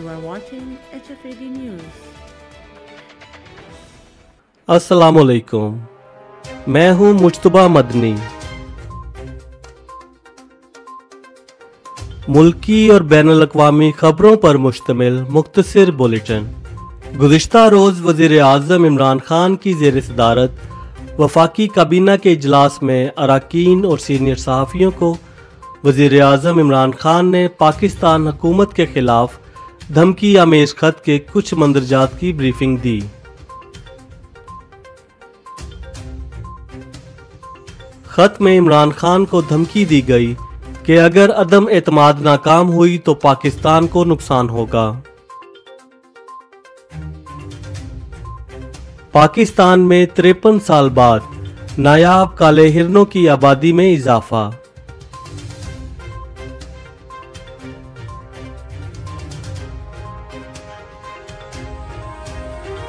You are watching HFAD News. मैं हूँ मुश्तबा मदनी। मुल्की और बैन अवी खबरों पर मुश्तमिल मुख्तर बुलेटिन। गुज्त रोज़ वज़ीर अजम इमरान खान की जेर सदारत वफाकी काबीना के अजलास में अरकान और सीनियर सहाफ़ियों को वज़ीर अजम इमरान खान ने पाकिस्तान हुकूमत के ख़िलाफ़ धमकी आमेज खत के कुछ मंदरजात की ब्रीफिंग दी। खत में इमरान खान को धमकी दी गई कि अगर अदम एतमाद नाकाम हुई तो पाकिस्तान को नुकसान होगा। पाकिस्तान में तिरपन साल बाद नायाब काले हिरनों की आबादी में इजाफा।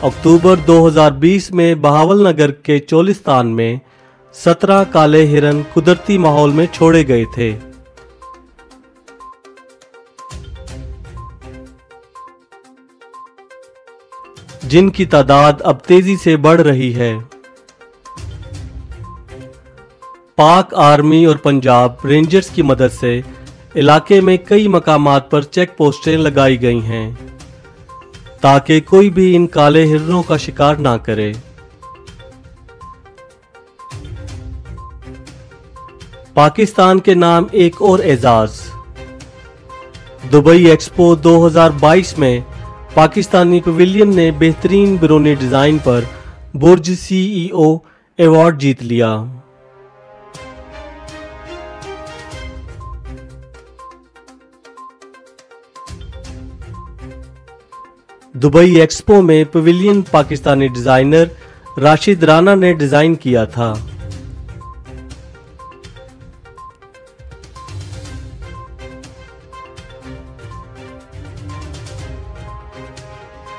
अक्टूबर 2020 में बहावल नगर के चोलिस्तान में सत्रह काले हिरन कुदरती माहौल में छोड़े गए थे। जिनकी तादाद अब तेज़ी से बढ़ रही है। पाक आर्मी और पंजाब रेंजर्स की मदद से इलाके में कई मकामात पर चेक पोस्टें लगाई गई हैं। ताकि कोई भी इन काले हिरणों का शिकार ना करे। पाकिस्तान के नाम एक और एजाज। दुबई एक्सपो 2022 में पाकिस्तानी पवेलियन ने बेहतरीन बिरोनी डिज़ाइन पर बुर्ज सीईओ अवार्ड जीत लिया। दुबई एक्सपो में पवेलियन पाकिस्तानी डिज़ाइनर राशिद राना ने डिज़ाइन किया था।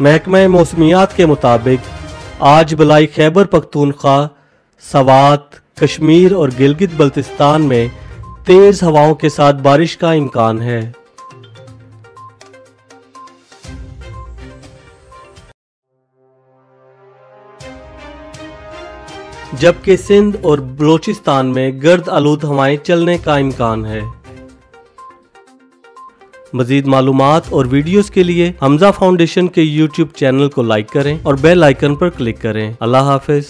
महकमा मौसमियात के मुताबिक आज बलाई खैबर पख्तूनख्वा, सवात, कश्मीर और गिलगित बल्तिस्तान में तेज़ हवाओं के साथ बारिश का इम्कान है। जबकि सिंध और बलूचिस्तान में गर्द आलूद हवाएँ चलने का इम्कान है। मजीद मालूम और वीडियोस के लिए हमजा फाउंडेशन के यूट्यूब चैनल को लाइक करें और बेल आइकन पर क्लिक करें। अल्लाह हाफिज।